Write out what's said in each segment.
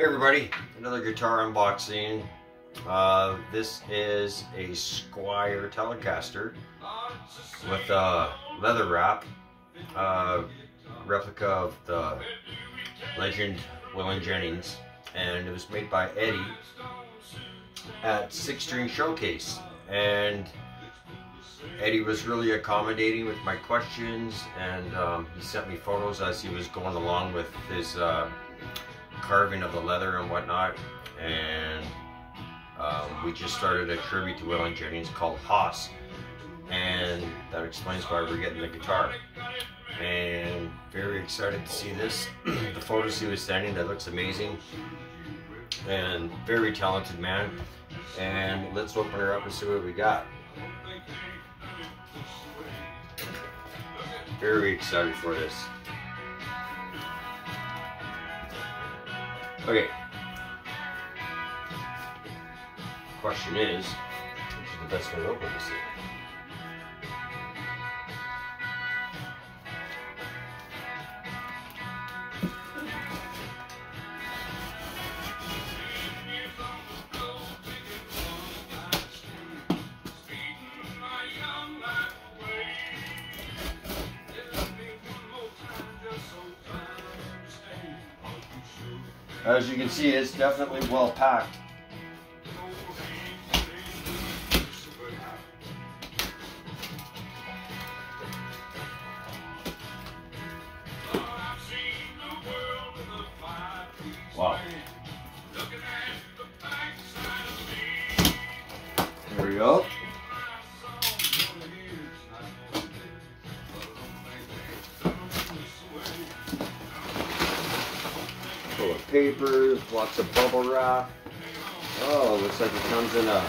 Hey everybody, another guitar unboxing. Uh, this is a Squier Telecaster with a leather wrap, replica of the legend Waylon Jennings, and it was made by Eddie at Six String Showcase. And Eddie was really accommodating with my questions, and um, he sent me photos as he was going along with his. Uh, carving of the leather and whatnot. And um, we just started a tribute to Waylon Jennings called Hoss. And that explains why we're getting the guitar. And very excited to see this. the photos he was sending, that looks amazing. And very talented man. And let's open her up and see what we got. Very excited for this. Okay. Question is, which is the best way to open this thing? As you can see, it's definitely well packed. Wow. There we go. Papers, lots of bubble wrap. Oh, looks like it comes in a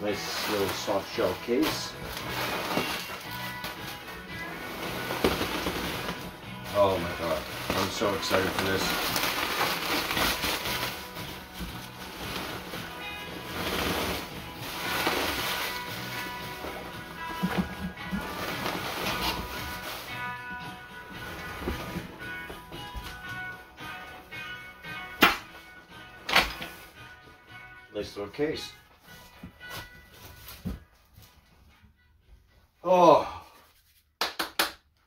nice little soft shell case. Oh my god, I'm so excited for this. Nice little case. Oh,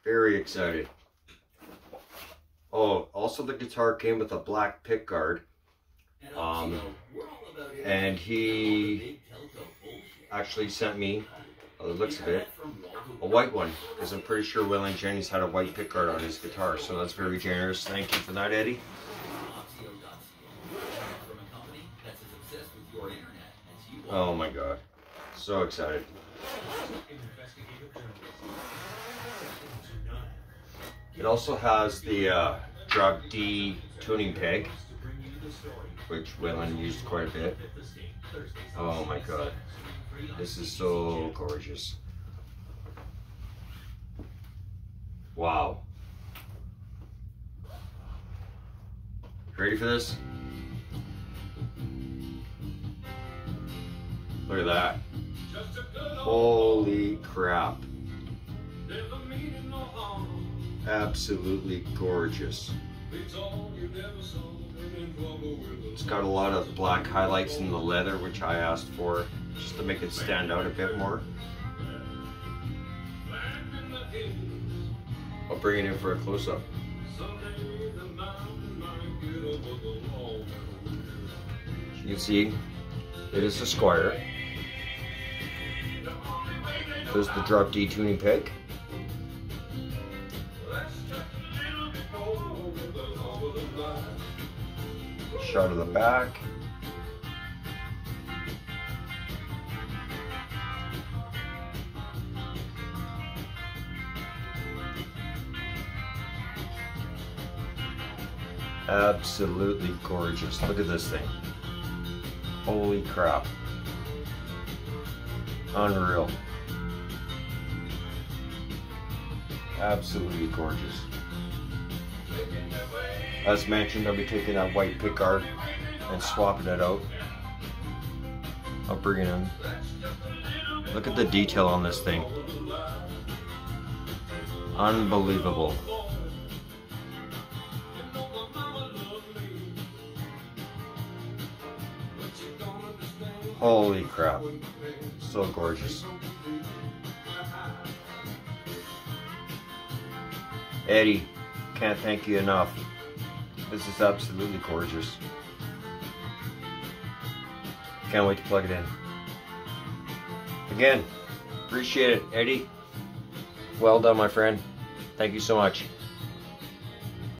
very excited. Oh, also the guitar came with a black pick guard. Um, and he actually sent me, oh, the looks of it, a white one. Because I'm pretty sure Waylon Jennings had a white pick guard on his guitar. So that's very generous. Thank you for that, Eddie. Oh my god. So excited. It also has the uh, drop D tuning peg, which Waylon used quite a bit. Oh my god. This is so gorgeous. Wow. Ready for this? Look at that. Holy crap. Absolutely gorgeous. It's got a lot of black highlights in the leather, which I asked for, just to make it stand out a bit more. I'll bring it in for a close-up. You see it is a Squier. There's the drop D tuning peg. Shot of the back. Absolutely gorgeous. Look at this thing. Holy crap. Unreal. absolutely gorgeous. As mentioned, I'll be taking that white pickguard and swapping it out. I'll bring it in. Look at the detail on this thing. Unbelievable. Holy crap. So gorgeous. Eddie, can't thank you enough. This is absolutely gorgeous. Can't wait to plug it in. Again, appreciate it, Eddie. Well done, my friend. Thank you so much.